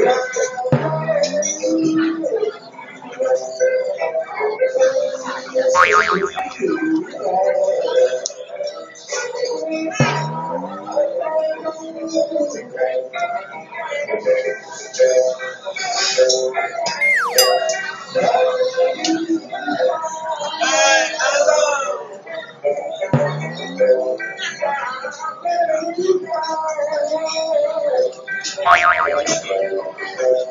I love おいおいおい。